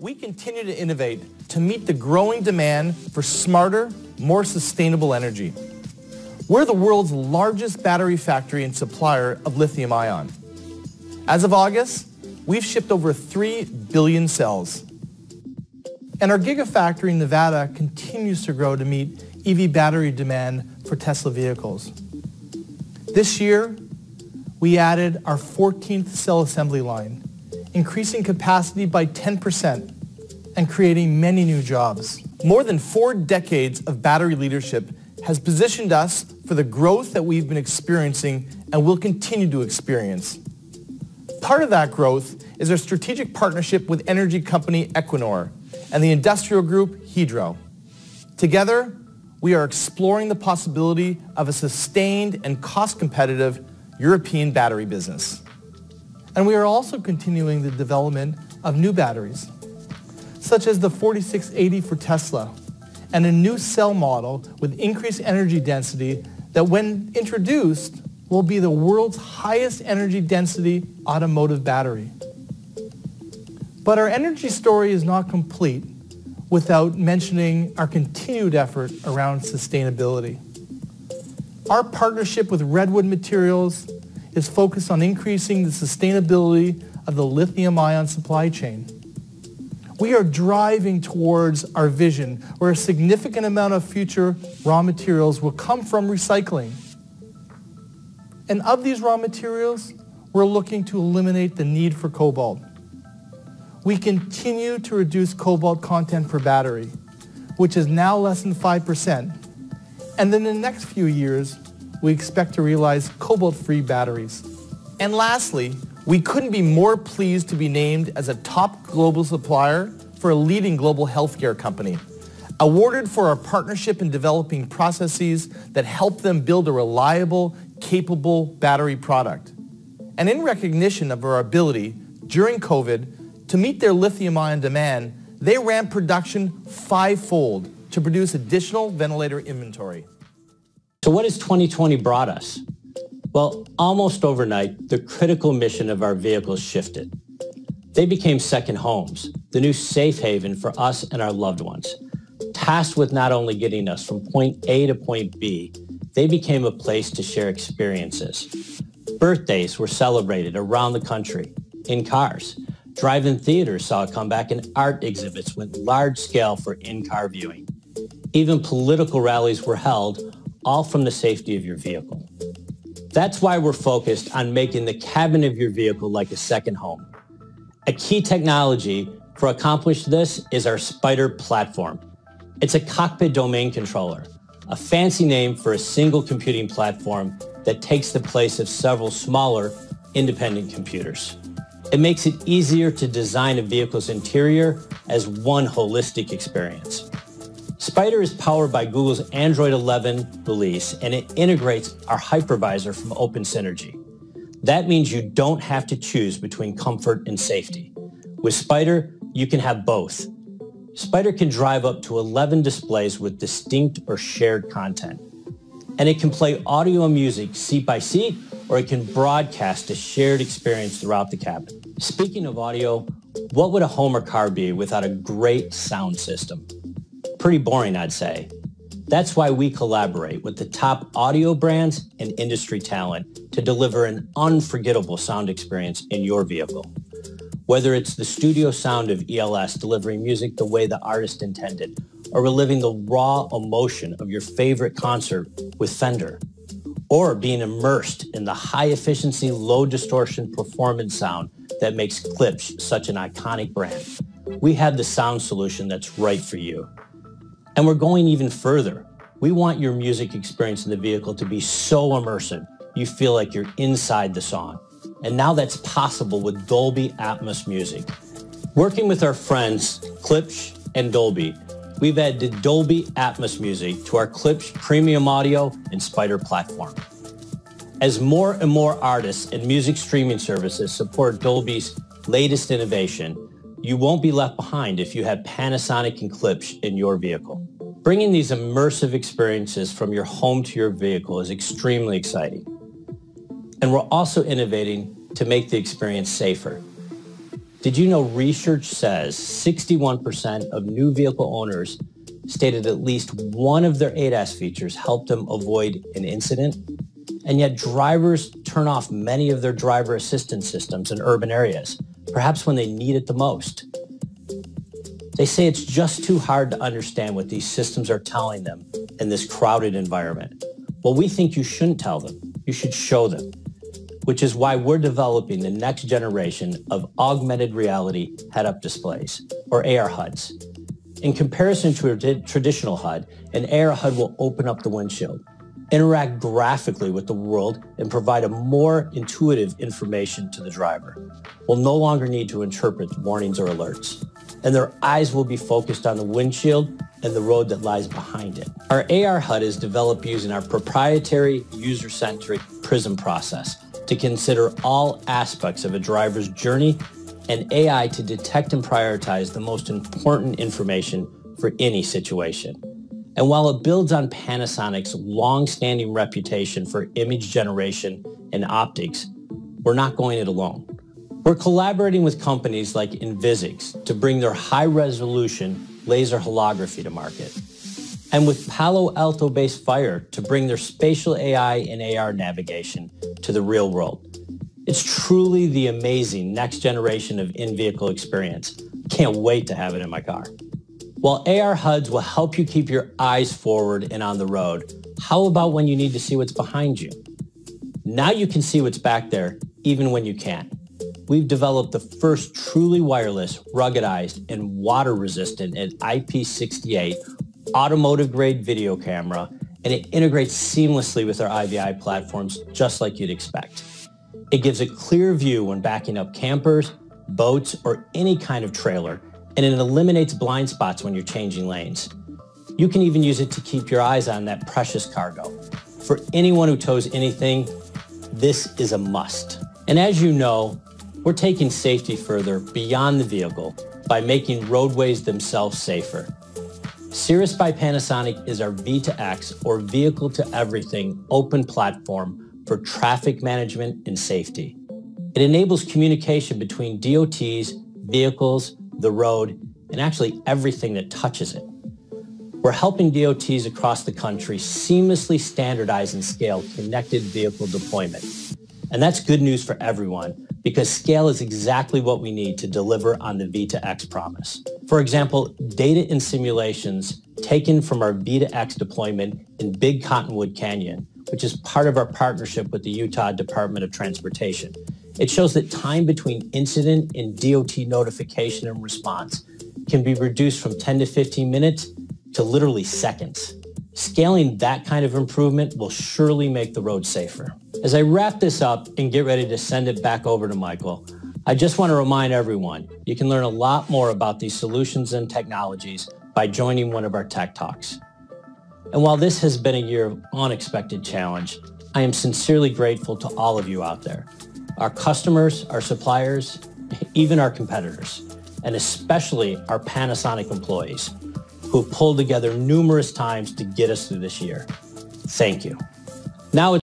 we continue to innovate to meet the growing demand for smarter, more sustainable energy. We're the world's largest battery factory and supplier of lithium ion. As of August, we've shipped over 3 billion cells. And our Gigafactory in Nevada continues to grow to meet EV battery demand for Tesla vehicles. This year, we added our 14th cell assembly line, increasing capacity by 10% and creating many new jobs. More than four decades of battery leadership has positioned us for the growth that we've been experiencing and will continue to experience. Part of that growth is our strategic partnership with energy company Equinor and the industrial group Hydro. Together, we are exploring the possibility of a sustained and cost-competitive European battery business. And we are also continuing the development of new batteries, such as the 4680 for Tesla, and a new cell model with increased energy density that when introduced will be the world's highest energy density automotive battery. But our energy story is not complete without mentioning our continued effort around sustainability. Our partnership with Redwood Materials is focused on increasing the sustainability of the lithium-ion supply chain. We are driving towards our vision where a significant amount of future raw materials will come from recycling. And of these raw materials, we're looking to eliminate the need for cobalt. We continue to reduce cobalt content per battery, which is now less than 5%. And in the next few years, we expect to realize cobalt-free batteries. And lastly, we couldn't be more pleased to be named as a top global supplier for a leading global healthcare company, awarded for our partnership in developing processes that help them build a reliable, capable battery product. And in recognition of our ability during COVID to meet their lithium-ion demand, they ramped production fivefold to produce additional ventilator inventory. So what has 2020 brought us? Well, almost overnight, the critical mission of our vehicles shifted. They became second homes, the new safe haven for us and our loved ones. Tasked with not only getting us from point A to point B, they became a place to share experiences. Birthdays were celebrated around the country in cars. Drive-in theaters saw a comeback and art exhibits went large scale for in-car viewing. Even political rallies were held, all from the safety of your vehicle. That's why we're focused on making the cabin of your vehicle like a second home. A key technology for accomplish this is our SPYDR platform. It's a cockpit domain controller, a fancy name for a single computing platform that takes the place of several smaller independent computers. It makes it easier to design a vehicle's interior as one holistic experience. SPYDR is powered by Google's Android 11 release, and it integrates our hypervisor from Open Synergy. That means you don't have to choose between comfort and safety. With SPYDR, you can have both. SPYDR can drive up to 11 displays with distinct or shared content. And it can play audio and music seat by seat, or it can broadcast a shared experience throughout the cabin. Speaking of audio, what would a home or car be without a great sound system? Pretty boring, I'd say. That's why we collaborate with the top audio brands and industry talent to deliver an unforgettable sound experience in your vehicle. Whether it's the studio sound of ELS delivering music the way the artist intended, or reliving the raw emotion of your favorite concert with Fender, or being immersed in the high efficiency, low distortion performance sound that makes Klipsch such an iconic brand. We have the sound solution that's right for you. And we're going even further. We want your music experience in the vehicle to be so immersive you feel like you're inside the song. And now that's possible with Dolby Atmos music. Working with our friends Klipsch and Dolby, we've added Dolby Atmos music to our Klipsch premium audio and SPYDR platform. As more and more artists and music streaming services support Dolby's latest innovation, you won't be left behind if you have Panasonic Klipsch in your vehicle. Bringing these immersive experiences from your home to your vehicle is extremely exciting. And we're also innovating to make the experience safer. Did you know research says 61% of new vehicle owners stated at least one of their ADAS features helped them avoid an incident? And yet drivers turn off many of their driver assistance systems in urban areas, perhaps when they need it the most. They say it's just too hard to understand what these systems are telling them in this crowded environment. Well, we think you shouldn't tell them. You should show them, which is why we're developing the next generation of augmented reality head-up displays, or AR HUDs. In comparison to a traditional HUD, an AR HUD will open up the windshield, interact graphically with the world, and provide a more intuitive information to the driver. Will no longer need to interpret warnings or alerts and their eyes will be focused on the windshield and the road that lies behind it. Our AR HUD is developed using our proprietary user-centric PRISM process to consider all aspects of a driver's journey and AI to detect and prioritize the most important information for any situation. And while it builds on Panasonic's long-standing reputation for image generation and optics, we're not going it alone. We're collaborating with companies like Envisics to bring their high-resolution laser holography to market, and with Palo Alto-based Phiar to bring their spatial AI and AR navigation to the real world. It's truly the amazing next generation of in-vehicle experience. Can't wait to have it in my car. While AR HUDs will help you keep your eyes forward and on the road, how about when you need to see what's behind you? Now you can see what's back there, even when you can't we've developed the first truly wireless, ruggedized, and water-resistant at IP68 automotive-grade video camera, and it integrates seamlessly with our IVI platforms just like you'd expect. It gives a clear view when backing up campers, boats, or any kind of trailer, and it eliminates blind spots when you're changing lanes. You can even use it to keep your eyes on that precious cargo. For anyone who tows anything, this is a must. And as you know, we're taking safety further beyond the vehicle by making roadways themselves safer. Cirrus by Panasonic is our V2X or Vehicle to Everything open platform for traffic management and safety. It enables communication between DOTs, vehicles, the road, and actually everything that touches it. We're helping DOTs across the country seamlessly standardize and scale connected vehicle deployment. And that's good news for everyone because scale is exactly what we need to deliver on the V2X promise. For example, data and simulations taken from our V2X deployment in Big Cottonwood Canyon, which is part of our partnership with the Utah Department of Transportation. It shows that time between incident and DOT notification and response can be reduced from 10 to 15 minutes to literally seconds. Scaling that kind of improvement will surely make the road safer. As I wrap this up and get ready to send it back over to Michael, I just want to remind everyone, you can learn a lot more about these solutions and technologies by joining one of our Tech Talks. And while this has been a year of unexpected challenge, I am sincerely grateful to all of you out there, our customers, our suppliers, even our competitors, and especially our Panasonic employees who pulled together numerous times to get us through this year. Thank you. Now